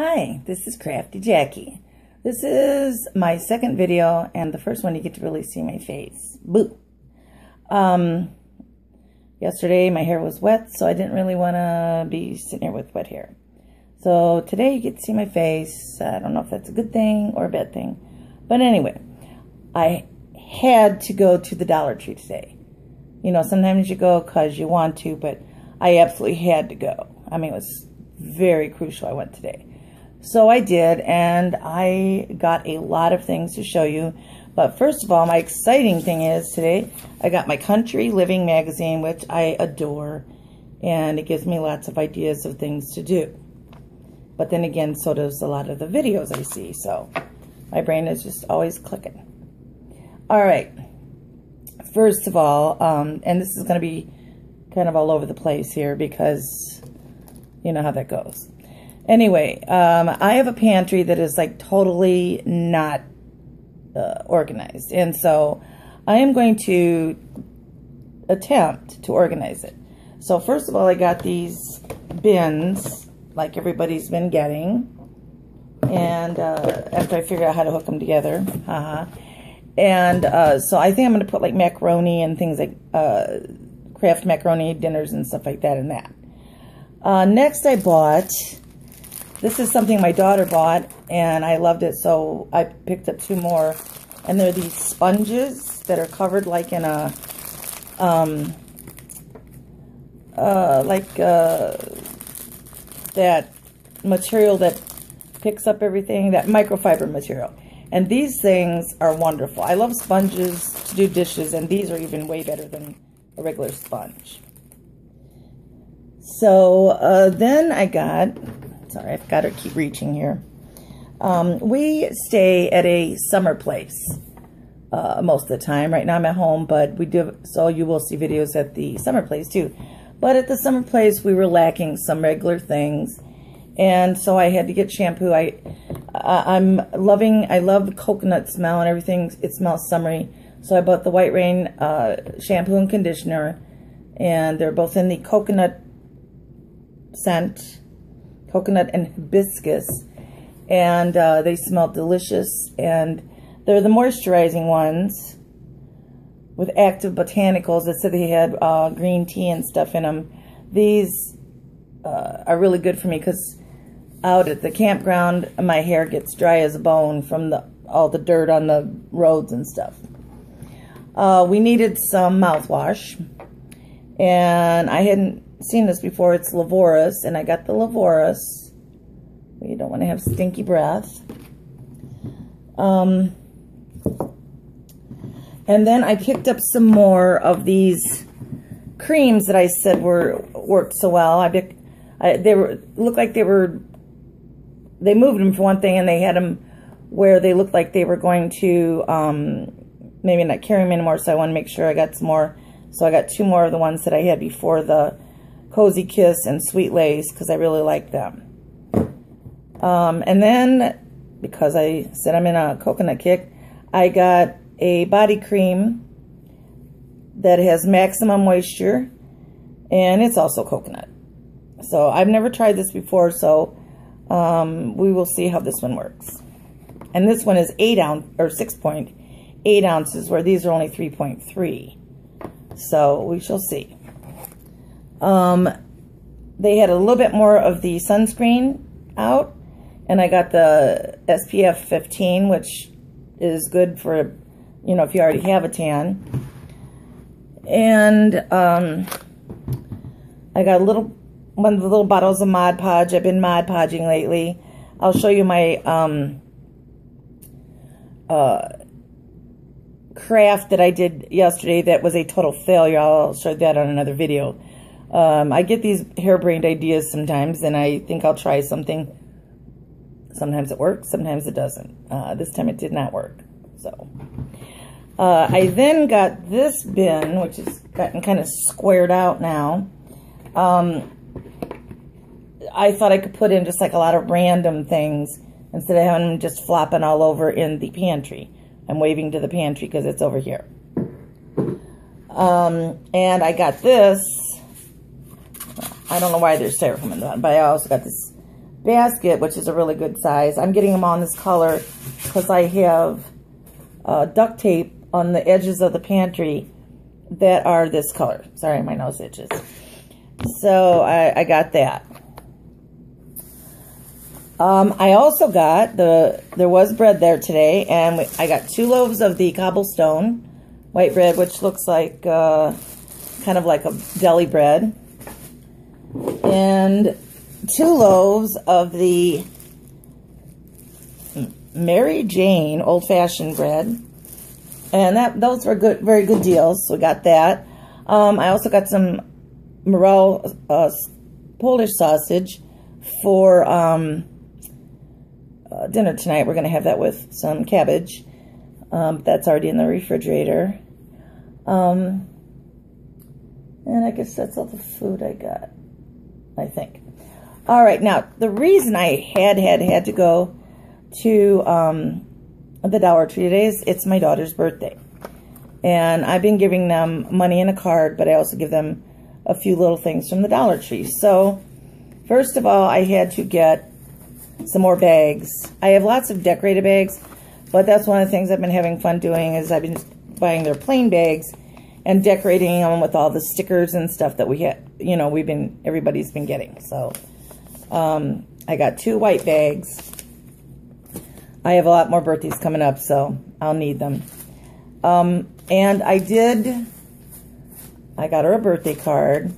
Hi, this is Crafty Jacki. This is my second video and the first one you get to really see my face. Boo! Um, yesterday my hair was wet, so I didn't really want to be sitting here with wet hair. So today you get to see my face. I don't know if that's a good thing or a bad thing. But anyway, I had to go to the Dollar Tree today. You know, sometimes you go because you want to, but I absolutely had to go. I mean, it was very crucial I went today. So I did, and I got a lot of things to show you. But first of all, my exciting thing is today, I got my Country Living magazine, which I adore, and it gives me lots of ideas of things to do. But then again, so does a lot of the videos I see, so my brain is just always clicking. All right, first of all, um, and this is going to be kind of all over the place here because you know how that goes. Anyway, um, I have a pantry that is like totally not uh, organized. And so I am going to attempt to organize it. So first of all, I got these bins like everybody's been getting. And uh, after I figure out how to hook them together. And uh, so I think I'm going to put like macaroni and things like uh, Kraft macaroni dinners and stuff like that in that. Uh, next I bought this is something my daughter bought, and I loved it, so I picked up two more. And they're these sponges that are covered like in a, um, uh, like uh, that material that picks up everything, that microfiber material. And these things are wonderful. I love sponges to do dishes, and these are even way better than a regular sponge. So uh, then I got Sorry, I've got to keep reaching here. Um, we stay at a summer place uh, most of the time. Right now I'm at home, but we do, so you will see videos at the summer place too. But at the summer place, we were lacking some regular things. And so I had to get shampoo. I, I'm loving, I love the coconut smell and everything. It smells summery. So I bought the White Rain uh, shampoo and conditioner. And they're both in the coconut scent coconut and hibiscus. And uh, they smell delicious. And they're the moisturizing ones with active botanicals that said they had uh, green tea and stuff in them. These uh, are really good for me because out at the campground, my hair gets dry as a bone from the all the dirt on the roads and stuff. Uh, we needed some mouthwash. And I hadn't seen this before. It's Lavoris, and I got the Lavoris. You don't want to have stinky breath. Um, and then I picked up some more of these creams that I said were worked so well. I, picked, I they were looked like they were they moved them for one thing, and they had them where they looked like they were going to um, maybe not carry them anymore. So I want to make sure I got some more. So I got two more of the ones that I had before the Cozy Kiss and Sweet Lace because I really like them. Um, and then, because I said I'm in a coconut kick, I got a body cream that has maximum moisture and it's also coconut. So I've never tried this before, so um, we will see how this one works. And this one is 8 ounce or 6.8 ounces, where these are only 3.3. So we shall see. Um, they had a little bit more of the sunscreen out, and I got the SPF 15, which is good for, you know, if you already have a tan. And um, I got a little, one of the little bottles of Mod Podge. I've been Mod Podging lately. I'll show you my um, uh, craft that I did yesterday that was a total failure. I'll show that on another video. Um, I get these harebrained ideas sometimes, and I think I'll try something. Sometimes it works, sometimes it doesn't. Uh, this time it did not work. So, uh, I then got this bin, which has gotten kind of squared out now. Um, I thought I could put in just like a lot of random things instead of having them just flopping all over in the pantry. I'm waving to the pantry because it's over here. Um, and I got this I don't know why there's styrofoam in that, but I also got this basket, which is a really good size. I'm getting them on this color because I have uh, duct tape on the edges of the pantry that are this color. Sorry, my nose itches. So I, I got that. Um, I also got the, there was bread there today, and we, I got two loaves of the cobblestone white bread, which looks like uh, kind of like a deli bread, and two loaves of the Mary Jane old-fashioned bread, and that those were good, very good deals. So we got that. Um, I also got some Morrell uh, Polish sausage for um, uh, dinner tonight. We're going to have that with some cabbage. Um, that's already in the refrigerator. Um, and I guess that's all the food I got, I think. All right, now, the reason I had, had, had to go to um, the Dollar Tree today is it's my daughter's birthday. And I've been giving them money in a card, but I also give them a few little things from the Dollar Tree. So, first of all, I had to get some more bags. I have lots of decorated bags, but that's one of the things I've been having fun doing is I've been buying their plain bags and decorating them with all the stickers and stuff that we had, you know, we've been, everybody's been getting. So, um, I got two white bags. I have a lot more birthdays coming up, so I'll need them. Um, and I did, I got her a birthday card.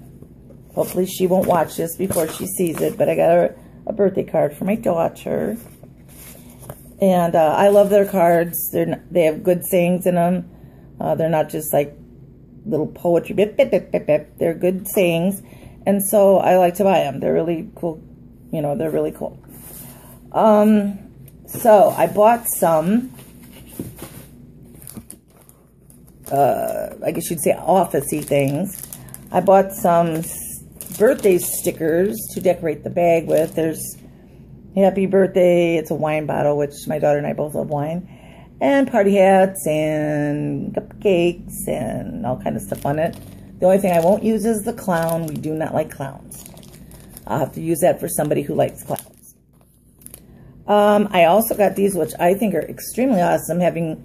Hopefully she won't watch this before she sees it, but I got her a birthday card for my daughter. And uh, I love their cards. They're they have good sayings in them. Uh, they're not just like little poetry. Bip, bip, bip, bip, bip. They're good sayings. And so I like to buy them. They're really cool. You know, they're really cool. Um, so I bought some, uh, I guess you'd say officey things. I bought some birthday stickers to decorate the bag with. There's happy birthday. It's a wine bottle, which my daughter and I both love wine. And party hats and cupcakes and all kind of stuff on it. The only thing I won't use is the clown. We do not like clowns. I'll have to use that for somebody who likes clowns. Um, I also got these, which I think are extremely awesome, having,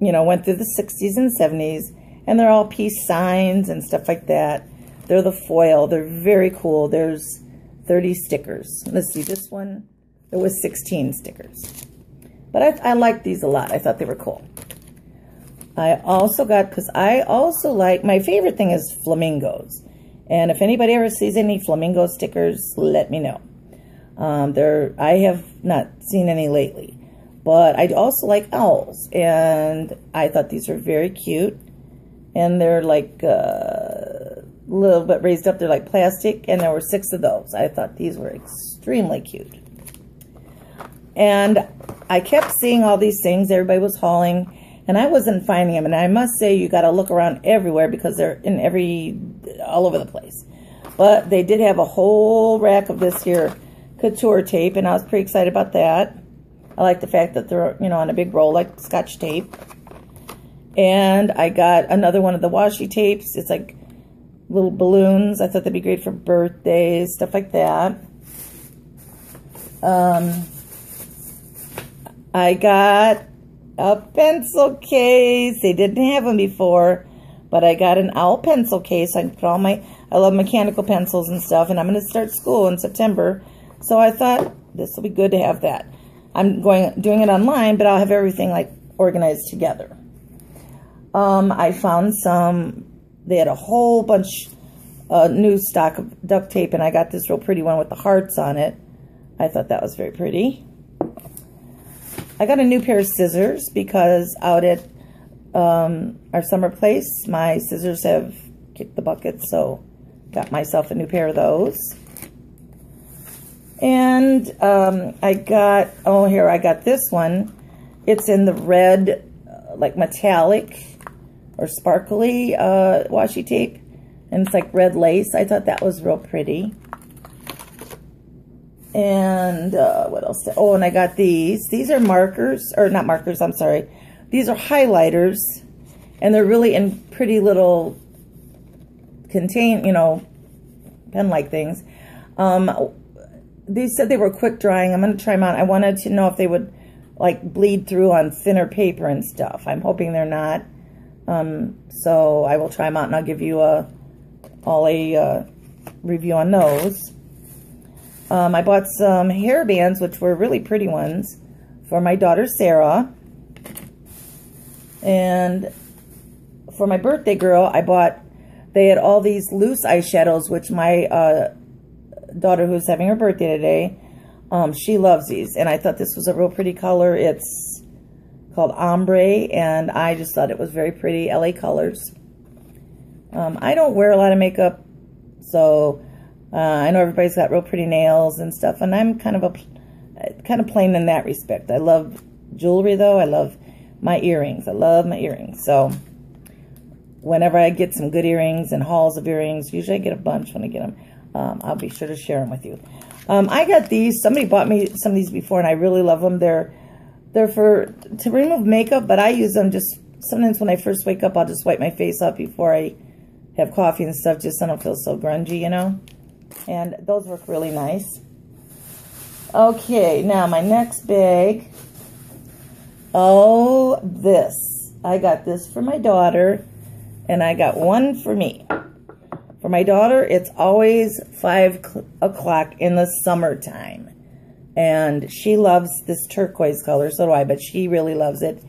you know, went through the 60s and 70s. And they're all peace signs and stuff like that. They're the foil. They're very cool. There's 30 stickers. Let's see, this one, there was 16 stickers. But I, I like these a lot. I thought they were cool. I also got, because I also like, my favorite thing is flamingos. And if anybody ever sees any flamingo stickers, let me know. Um, there, I have not seen any lately. But I also like owls. And I thought these were very cute. And they're like, uh, little bit raised up. They're like plastic, and there were six of those. I thought these were extremely cute. And I kept seeing all these things. Everybody was hauling, and I wasn't finding them. And I must say, you got to look around everywhere because they're in every, all over the place. But they did have a whole rack of this here couture tape, and I was pretty excited about that. I like the fact that they're, you know, on a big roll like scotch tape. And I got another one of the washi tapes. It's like little balloons. I thought that'd be great for birthdays, stuff like that. Um, I got a pencil case. They didn't have them before, but I got an owl pencil case. I put all my, I love mechanical pencils and stuff, and I'm going to start school in September. So I thought this will be good to have that. I'm going doing it online, but I'll have everything like organized together. Um, I found some they had a whole bunch uh, new stock of duct tape, and I got this real pretty one with the hearts on it. I thought that was very pretty. I got a new pair of scissors because out at um, our summer place, my scissors have kicked the bucket, so got myself a new pair of those. And um, I got, oh, here, I got this one. It's in the red, uh, like metallic or sparkly uh, washi tape. And it's like red lace. I thought that was real pretty. And uh, what else? Oh, and I got these. These are markers, or not markers, I'm sorry. These are highlighters. And they're really in pretty little contain, you know, pen-like things. Um, they said they were quick drying. I'm going to try them out. I wanted to know if they would like bleed through on thinner paper and stuff. I'm hoping they're not. Um, so I will try them out and I'll give you a all a uh, review on those. Um, I bought some hair bands, which were really pretty ones, for my daughter Sarah. And for my birthday girl, I bought, they had all these loose eyeshadows, which my uh, daughter who's having her birthday today, um, she loves these. And I thought this was a real pretty color. It's called Ombre, and I just thought it was very pretty. LA Colors. Um, I don't wear a lot of makeup, so uh, I know everybody's got real pretty nails and stuff, and I'm kind of a kind of plain in that respect. I love jewelry, though. I love my earrings. I love my earrings. So whenever I get some good earrings and hauls of earrings, usually I get a bunch when I get them. Um, I'll be sure to share them with you. Um, I got these. Somebody bought me some of these before, and I really love them. They're they're for to remove makeup, but I use them just sometimes when I first wake up. I'll just wipe my face up before I have coffee and stuff, just so I don't feel so grungy, you know. And those work really nice. Okay, now my next bag. Oh, this. I got this for my daughter, and I got one for me. For my daughter, it's always 5 o'clock in the summertime. And she loves this turquoise color, so do I, but she really loves it.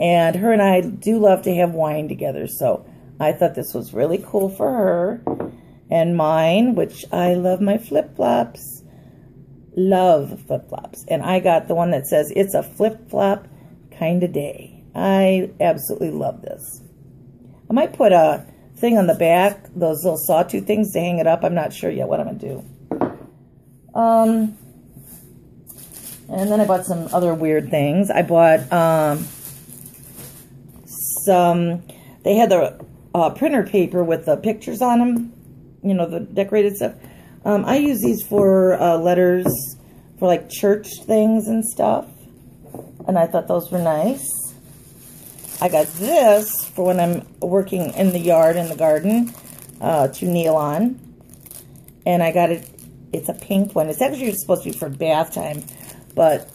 And her and I do love to have wine together, so I thought this was really cool for her. And mine, which I love my flip-flops. Love flip-flops. And I got the one that says, it's a flip-flop kind of day. I absolutely love this. I might put a thing on the back, those little sawtooth things to hang it up. I'm not sure yet what I'm going to do. Um, and then I bought some other weird things. I bought um, some, they had the uh, printer paper with the pictures on them, you know, the decorated stuff. Um, I use these for uh, letters for like church things and stuff. And I thought those were nice. I got this for when I'm working in the yard, in the garden, uh, to kneel on. And I got it, it's a pink one. It's actually supposed to be for bath time, but,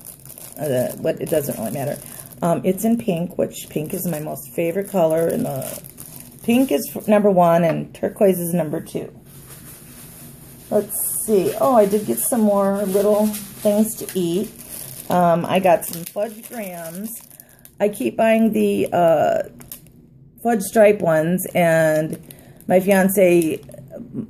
uh, it doesn't really matter. Um, it's in pink, which pink is my most favorite color. in the pink is number one, and turquoise is number two. Let's see. Oh, I did get some more little things to eat. Um, I got some fudge grahams. I keep buying the uh, fudge stripe ones, and my fiance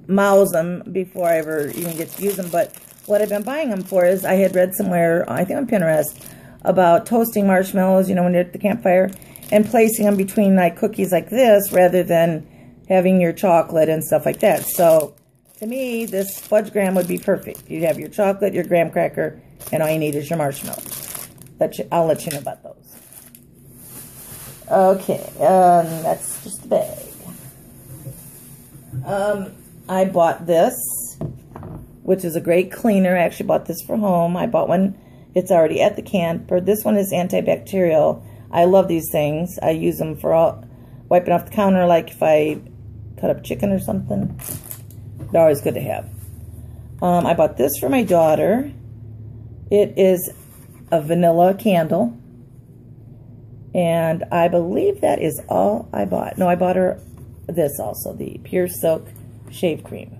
mouths them before I ever even get to use them. But what I've been buying them for is I had read somewhere, I think on Pinterest, about toasting marshmallows, you know, when you're at the campfire, and placing them between like cookies like this rather than having your chocolate and stuff like that. So to me, this fudge graham would be perfect. You'd have your chocolate, your graham cracker, and all you need is your marshmallow. I'll let you know about those. Okay, um, that's just the bag. Um, I bought this, which is a great cleaner. I actually bought this for home. I bought one. It's already at the camper. This one is antibacterial. I love these things. I use them for all, wiping off the counter, like if I cut up chicken or something. They're always good to have. Um, I bought this for my daughter. It is a vanilla candle. And I believe that is all I bought. No, I bought her this also, the Pure Silk Shave Cream.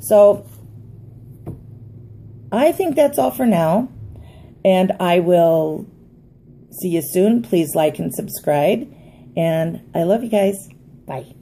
So, I think that's all for now. And I will see you soon. Please like and subscribe. And I love you guys. Bye.